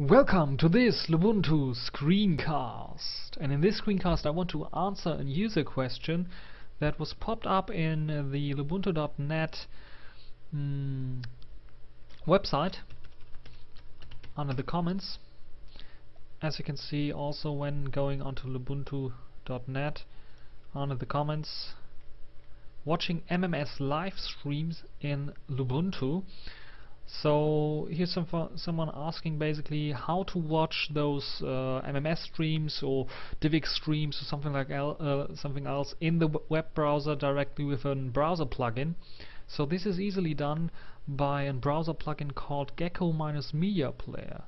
Welcome to this Lubuntu screencast. And in this screencast I want to answer a user question that was popped up in the lubuntu.net mm, website under the comments. As you can see also when going onto lubuntu.net under the comments watching MMS live streams in Lubuntu so here's some someone asking basically how to watch those uh, MMS streams or DivX streams or something like uh, something else in the web browser directly with a browser plugin. So this is easily done by a browser plugin called Gecko minus Media Player.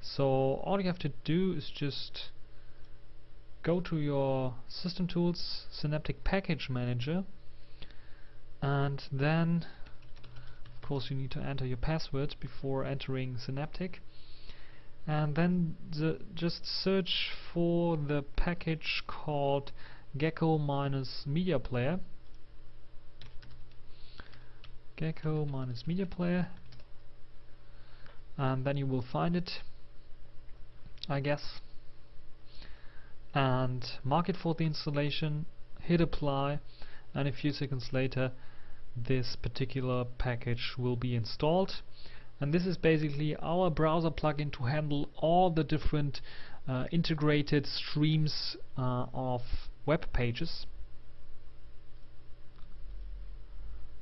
So all you have to do is just go to your System Tools Synaptic Package Manager and then course you need to enter your password before entering Synaptic. And then the, just search for the package called gecko minus media Player. Gecko minus media Player. And then you will find it I guess. And mark it for the installation hit apply. And a few seconds later this particular package will be installed. And this is basically our browser plugin to handle all the different uh, integrated streams uh, of web pages.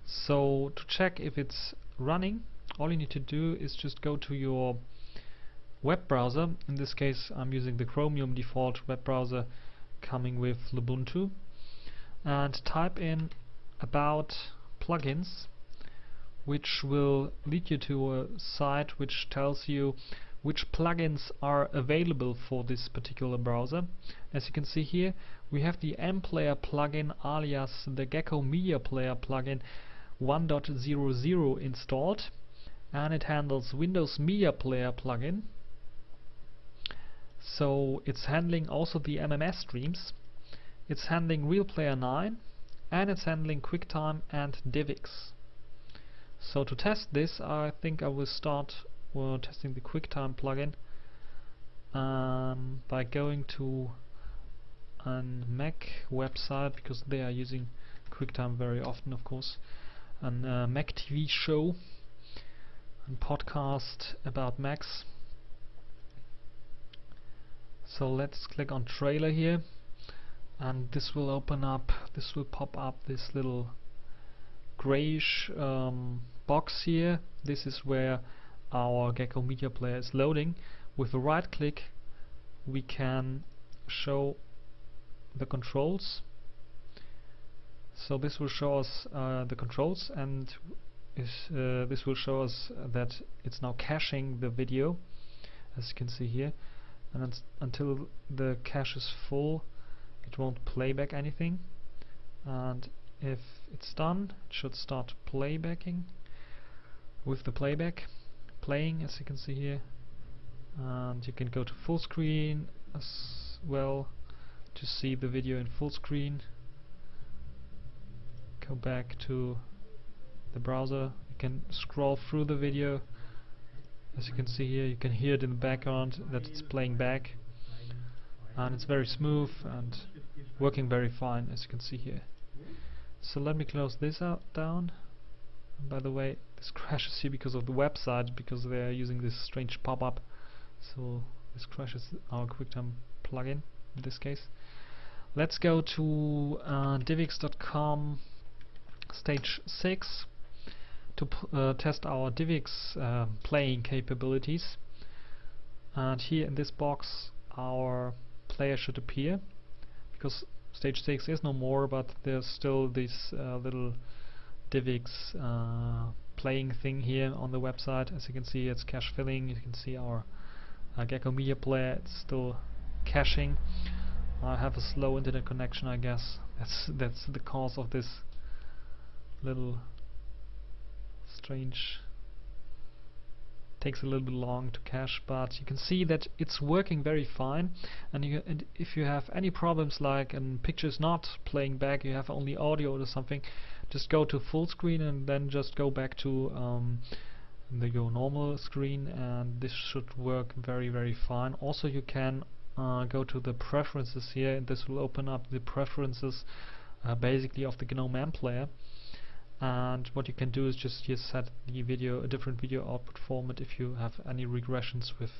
So to check if it's running all you need to do is just go to your web browser. In this case I'm using the Chromium default web browser coming with Ubuntu. And type in about plugins which will lead you to a site which tells you which plugins are available for this particular browser. As you can see here we have the mPlayer plugin alias the Gecko Media Player plugin 1.00 installed and it handles Windows Media Player plugin so it's handling also the MMS streams it's handling RealPlayer 9 and it's handling QuickTime and DivX. So to test this I think I will start well, testing the QuickTime plugin um, by going to a Mac website because they are using QuickTime very often of course and uh, Mac TV show and podcast about Macs so let's click on trailer here and this will open up this will pop up this little grayish um, box here. This is where our Gecko Media Player is loading. With a right click we can show the controls. So this will show us uh, the controls and is, uh, this will show us that it's now caching the video as you can see here. And until the cache is full it won't play back anything. And if it's done it should start playbacking. With the playback playing as you can see here. And you can go to full screen as well to see the video in full screen. Go back to the browser. You can scroll through the video. As you can see here you can hear it in the background that it's playing back and it's very smooth and working very fine as you can see here. So let me close this out down. And by the way this crashes here because of the website because they are using this strange pop-up. So this crashes our QuickTime plugin in this case. Let's go to uh, divx.com stage 6 to uh, test our DivX uh, playing capabilities. And here in this box our player should appear because stage 6 is no more but there's still this uh, little DivX uh, playing thing here on the website. As you can see it's cache filling. You can see our uh, Gecko Media Player it's still caching I have a slow internet connection I guess. That's that's the cause of this little strange takes a little bit long to cache but you can see that it's working very fine. And, you, and if you have any problems like and pictures not playing back you have only audio or something just go to full screen and then just go back to um, the, your normal screen and this should work very very fine. Also you can uh, go to the preferences here. And this will open up the preferences uh, basically of the GNOME player and what you can do is just here set the video a different video output format if you have any regressions with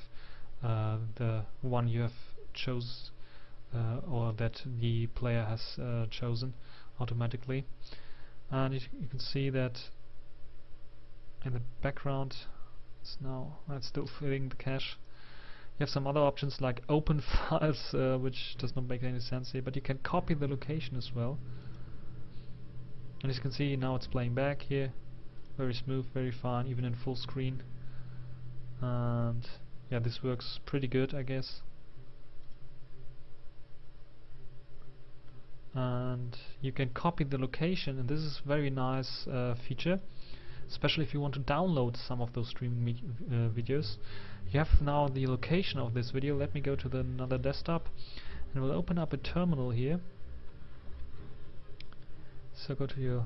uh, the one you have chose uh, or that the player has uh, chosen automatically. And you, you can see that in the background it's now it's still filling the cache. You have some other options like open files uh, which does not make any sense here but you can copy the location as well and as you can see now it's playing back here. Very smooth very fine even in full screen. And yeah this works pretty good I guess. And you can copy the location and this is very nice uh, feature. Especially if you want to download some of those streaming uh, videos. You have now the location of this video. Let me go to the another desktop. And we'll open up a terminal here so go to your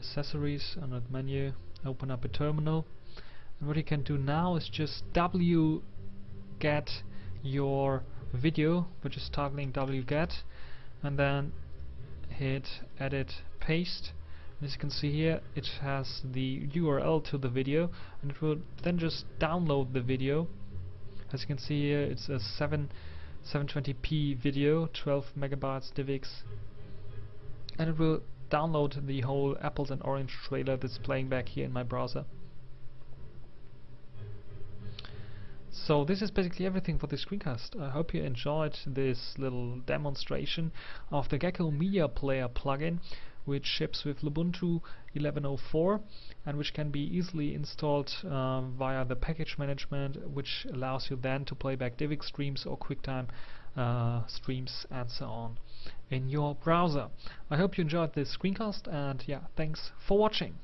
accessories on that menu open up a terminal. And what you can do now is just wget your video which is toggling wget and then hit edit paste. As you can see here it has the URL to the video and it will then just download the video. As you can see here it's a 7 720p video 12 megabytes DivX and it will download the whole apples and orange trailer that's playing back here in my browser So this is basically everything for this screencast. I hope you enjoyed this little demonstration of the Gecko Media Player plugin which ships with Lubuntu 11.04 and which can be easily installed uh, via the package management which allows you then to play back DivX streams or QuickTime uh, streams and so on in your browser. I hope you enjoyed this screencast and yeah, thanks for watching.